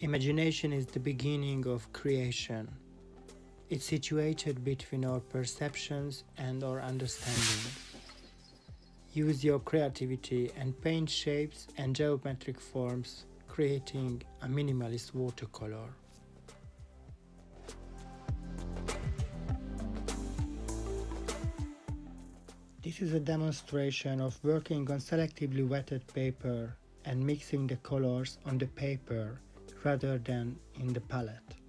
Imagination is the beginning of creation. It's situated between our perceptions and our understanding. Use your creativity and paint shapes and geometric forms, creating a minimalist watercolor. This is a demonstration of working on selectively wetted paper and mixing the colors on the paper rather than in the palette.